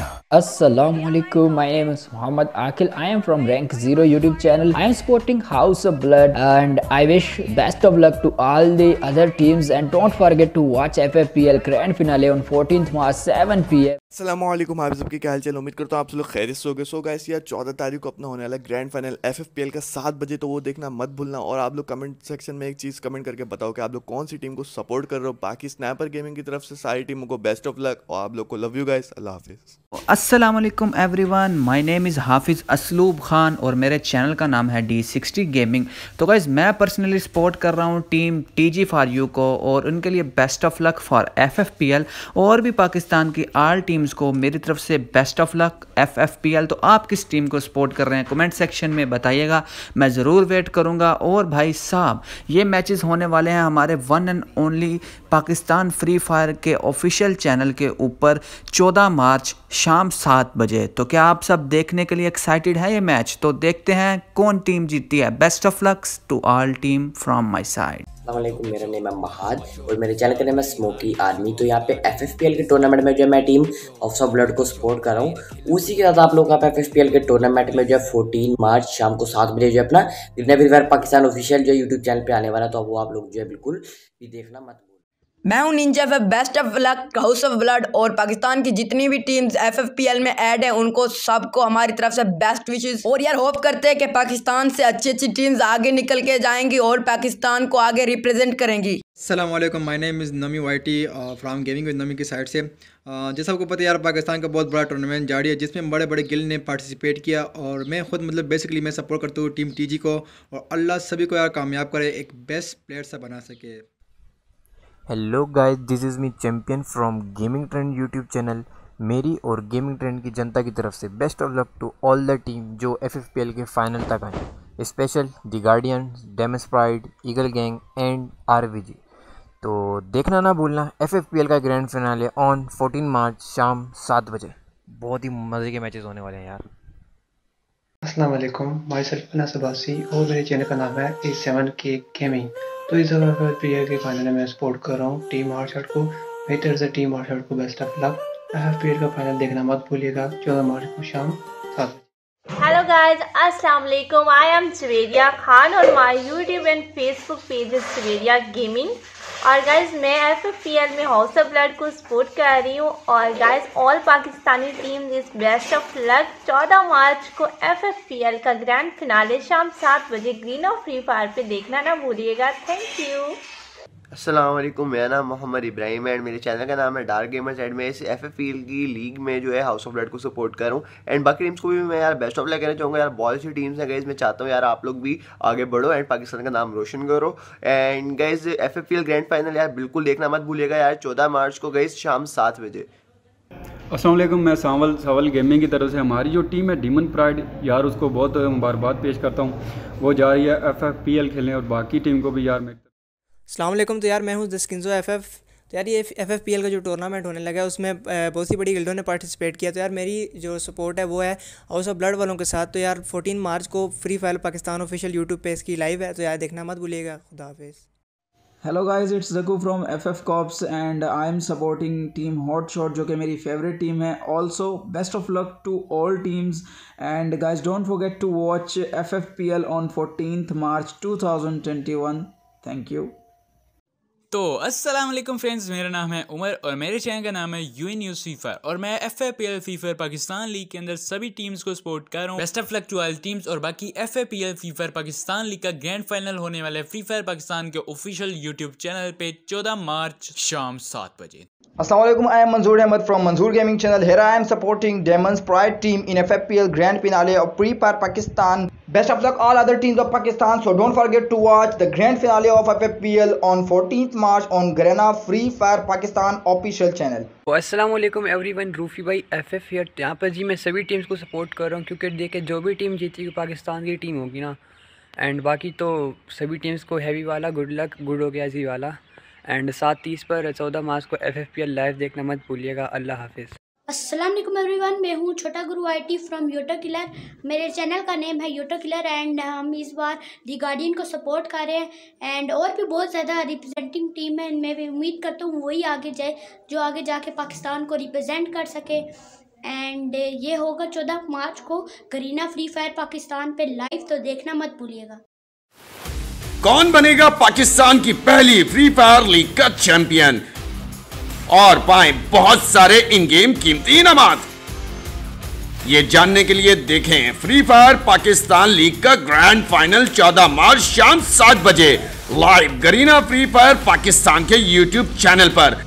Arena. Assalamualaikum. My name is Muhammad Akil. I am from Rank Zero YouTube channel. I am supporting House of Blood and I wish best of luck to all the other teams and don't forget to watch FFPL Grand Finale on 14th March 7 pm. Aslam आप सबके क्या हाल चाल? उम्मीद करता हूँ आप लोग खैरियत सो गए सो गए यार चौदह तारीख को अपना होने वाला grand final F F P L का सात बजे तो वो देखना मत भूलना और आप लोग कमेंट सेक्शन में एक चीज़ कमेंट करके बताओ कि आप लोग कौन सी टीम को सपोर्ट कर रहे हो। बाकी स्नैपर गेमिंग की तरफ़ से सारी टीमों को बेस्ट ऑफ़ लक और आप लोग को लव यू गाइस अल्लाह हाफिज़। अस्सलाम वालेकुम everyone my name is Hafiz Aslub Khan और मेरे चैनल का नाम है डी सिक्सटी गेमिंग तो गाइज़ मैं पर्सनली सपोर्ट कर रहा हूँ team T G for you को और उनके लिए best of luck for F F P L और भी पाकिस्तान की आल टीम्स को मेरी तरफ़ से best of luck F F P L तो आप किस टीम को सपोर्ट कर रहे हैं कमेंट सेक्शन में बताइएगा। मैं ज़रूर वेट करूँगा। और भाई साहब, ये मैचेस होने वाले हैं हमारे one and only Pakistan free fire के ऑफिशियल चैनल के ऊपर 14 मार्च शाम सात बजे। तो क्या आप सब देखने के लिए एक्साइटेड है ये मैच तो देखते हैं कौन टीम जीतती है। Best of lucks to all team from my side अल्लाम मेरा नेम है महाद और मेरे चैनल का नेम है स्मोकी आर्मी तो यहाँ पे एफ़ एफ़ पी एल के टूर्नामेंट में जो है मैं टीम ऑफ़ ऑफ़ ब्लड को सपोर्ट कर रहा हूँ। उसी के साथ आप लोग आप एफ़ एफ़ पी एल के टूर्नामेंट में जो है फोर्टीन मार्च शाम को सात बजे जो है अपना दिग्ना पाकिस्तान ऑफिशियल जो यूट्यूब चैनल पर आने वाला तो वो आप लोग जो है बिल्कुल भी देखना मत मैं हूँ ninja F best of luck house of blood और पाकिस्तान की जितनी भी teams F F P L में ऐड है उनको सबको हमारी तरफ़ से बेस्ट विशेष और यार होप करते हैं कि पाकिस्तान से अच्छी अच्छी टीम्स आगे निकल के जाएँगी और पाकिस्तान को आगे रिप्रेजेंट करेंगी। असलम माय नेम इज़ नमी वाइटी फ्राम गेमिंग विद नमी की साइड से। Uh, जैसा आपको पता है यार पाकिस्तान का बहुत बड़ा टूर्नामेंट जारी है जिसमें बड़े बड़े गिल ने पार्टिसिपेट किया और मैं खुद मतलब बेसिकली मैं सपोर्ट करता हूँ टीम टीजी को और अल्लाह सभी को यार कामयाब करे एक बेस्ट प्लेयर सा बना सके। Hello guys this is me champion from gaming trend YouTube channel मेरी और गेमिंग ट्रेंड की जनता की तरफ़ से best of luck to all the team जो एफ़ एफ़ पी एल के फाइनल तक आए। Special the guardian डेमस pride eagle gang and R V G तो देखना ना भूलना एल का grand finale on fourteen March शाम सात बजे। बहुत ही मज़े के मैचेस होने वाले हैं यार। अस्सलाम वालेकुम माई सेल्फ सबासी और मेरे चैनल का नाम है ए सेवन के गेमिंग तो इस दफ़ा पी के फाइनल में सपोर्ट कर रहा हूँ टीम आर्शर्ट को. तरफ़ से टीम आर्शर्ट को best of luck F P का फाइनल देखना मत भूलिएगा. चौदह मार्च को शाम सात Hello guys, Assalamualaikum. I am Javeria Khan on my YouTube and Facebook page is Javeria Gaming. और गाइज़ मैं एफ़ एफ़ पी एल में हाउस ऑफ़ ब्लड को सपोर्ट कर रही हूँ और गाइज़ ऑल पाकिस्तानी टीम इस बेस्ट ऑफ़ लक चौदह मार्च को एफ़ एफ़ पी एल का ग्रैंड फिनाले शाम सात बजे ग्रीन ऑफ़ फ्री फायर पे देखना ना भूलिएगा। थैंक यू असलम मेरा नाम मोहम्मद इब्राहिम है एंड मेरे चैनल का नाम है डार्क गेमर्स एंड मैं इस एफ़ एफ़ की लीग में जो है हाउस ऑफ़ ब्लड को सपोर्ट कर रहा हूँ। एंड बाकी टीम्स को भी मैं यार बेस्ट ऑफ़ लक कहना चाहूँगा। यार बहुत सी टीम्स हैं गैस मैं चाहता हूँ यार आप लोग भी आगे बढ़ो एंड पाकिस्तान का नाम रोशन करो। And guys F F grand final यार बिल्कुल देखना मत भूलिएगा यार, चौदह मार्च को गई शाम सात बजे। असलम मैं सावल सावल गेमिंग की तरफ़ से हमारी जो टीम है डीमन प्राइड यार उसको बहुत मुबारकबाद पेश करता हूँ। वो जा रही है एफ़ एफ़ पी एल खेलने और बाकी टीम को भी यार मैं अल्लाम तो यार मैं हूँ दस्किनजो एफ़ एफ़ तो यार ये एफ़ एफ़ पी एल का जो टूर्नामेंट होने लगा है, उसमें बहुत सी बड़ी गिल्डों ने पार्टिसिपेट किया। तो यार मेरी जो सपोर्ट है वो है हाउस ऑफ़ ब्लड वालों के साथ। तो यार फोर्टीन मार्च को free fire Pakistan official YouTube पे इसकी लाइव है तो यार देखना मत भूलिएगा। खुदा हाफिज़। Hello guys it's जकू from F F cops and I am supporting team hot shot जो कि मेरी फेवरेट टीम है। Also best of luck to all teams and guys don't forget to watch F F P L on fourteen March two thousand twenty one thank you तो अस्सलाम वालेकुम friends, मेरा नाम है उमर और मेरे चैनल का नाम है यू एन यूज़ फीफर और मैं एफ़ ए पी एल फीफर पाकिस्तान लीग के अंदर सभी टीम्स को सपोर्ट कर रहा हूँ। Best of luck to all teams और बाकी एफ़ ए पी एल फीफर पाकिस्तान लीग का ग्रैंड फाइनल होने वाले फ्री फायर पाकिस्तान के ऑफिशियल यूट्यूब चैनल पे चौदह मार्च शाम सात बजे। Assalamualaikum, I am Manzoor Ahmed from Manzoor Gaming Channel. Here I am supporting Demon's Pride team in FFPL Grand Finale of Pre-Par Pakistan. Best of luck all other teams of Pakistan. So don't forget to watch the Grand Finale of FFPL on 14th March on Garena Free Fire Pakistan official channel. अस्सलाम वालेकुम everyone Rufi भाई F F यहाँ पर जी मैं सभी teams को support कर रहा हूँ क्योंकि देखिए जो भी टीम जीती पाकिस्तान की टीम होगी ना एंड बाकी तो सभी टीम्स को हैवी वाला गुड लक गुड हो गया जी वाला एंड सात तीस पर चौदह मार्च को F F P L live देखना मत भूलिएगा। अल्लाह हाफिज़। वालेकुम एवरीवन, मैं हूँ छोटा गुरु आईटी फ्रॉम योटो किलर मेरे चैनल का नेम है योटो किलर एंड हम इस बार दी गार्डियन को सपोर्ट कर रहे हैं। एंड और भी बहुत ज़्यादा रिप्रेजेंटिंग टीम है। मैं भी उम्मीद करता हूँ वही आगे जाए, जो आगे जाके पाकिस्तान को रिप्रेजेंट कर सके। एंड ये होगा चौदह मार्च को करीना फ्री फायर पाकिस्तान पे लाइव तो देखना मत भूलिएगा। कौन बनेगा पाकिस्तान की पहली फ्री फायर लीग का चैंपियन और पाए बहुत सारे इन गेम कीमती इनामत। ये जानने के लिए देखें फ्री फायर पाकिस्तान लीग का ग्रैंड फाइनल 14 मार्च शाम सात बजे। Live Garena free fire Pakistan के यूट्यूब चैनल पर।